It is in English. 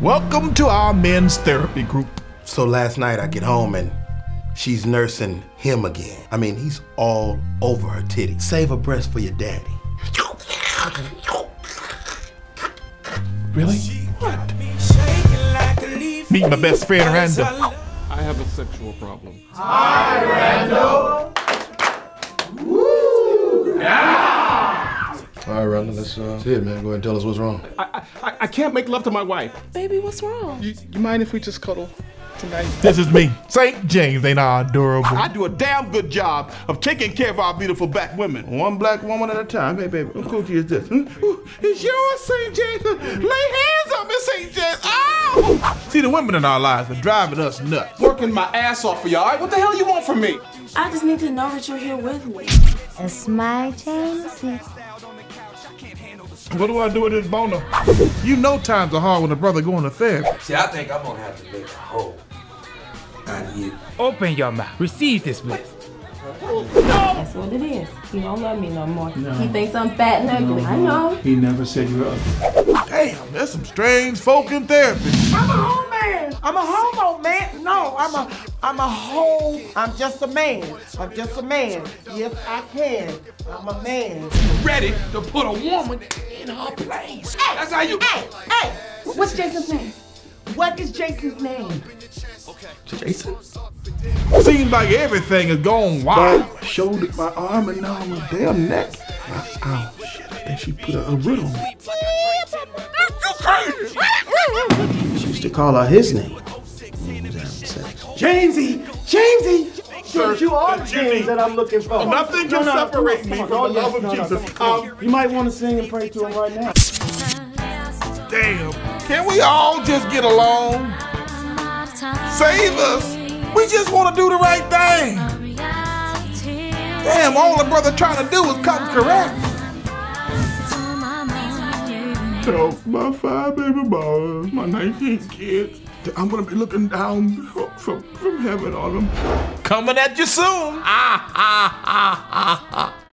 Welcome to our men's therapy group. So last night I get home and she's nursing him again. I mean, he's all over her titty. Save a breast for your daddy. Really? What? Meet my best friend Randall. I have a sexual problem. Hi, Randall. Woo! Yeah! All right, Randall, let's uh, see it, man. Go ahead and tell us what's wrong. I, I, I can't make love to my wife. Baby, what's wrong? You, you mind if we just cuddle tonight? This is me. St. James ain't I adorable? I do a damn good job of taking care of our beautiful black women. One black woman at a time. Hey, baby, what cookie is this? Hmm? Ooh, it's yours, St. James. Lay hands on me, St. James. Ow! See, the women in our lives are driving us nuts. Working my ass off for y'all. all right? What the hell you want from me? I just need to know that you're here with me. It's my Jamesy. What do I do with this boner? You know times are hard when a brother going to therapy. See, I think I'm gonna have to make a hole out of you. Open your mouth. Receive this blessing. That's what it is. He don't love me no more. He thinks I'm fat and ugly. I know. He never said you were ugly. Damn, there's some strange folk in therapy. I'm a whole man. I'm a homo man. No, I'm a I'm a whole I'm just a man. I'm just a man. Yes, I can. I'm a man. Ready to put a woman in her place. Hey, That's how you. Hey, hey, what's Jason's name? What is Jason's name? Jason? Seems like everything is going wild. I showed my arm and now my damn neck. Ow, oh, shit. I think she put a, a riddle on me. She used to call out his name. Jamesy, Jamesy. Sir, you are the Jimmy. James that I'm looking for. Nothing can No, no, separate me from the love of No, no, Jesus. Um, You might want to sing and pray to him right now. Damn. Can we all just get along? Save us. We just want to do the right thing. Damn, all the brother trying to do is come correct. Tell my five baby boys, my 19 kids, that I'm gonna be looking down from, from heaven on them. Coming at you soon. Ah, ah, ah, ah, ah.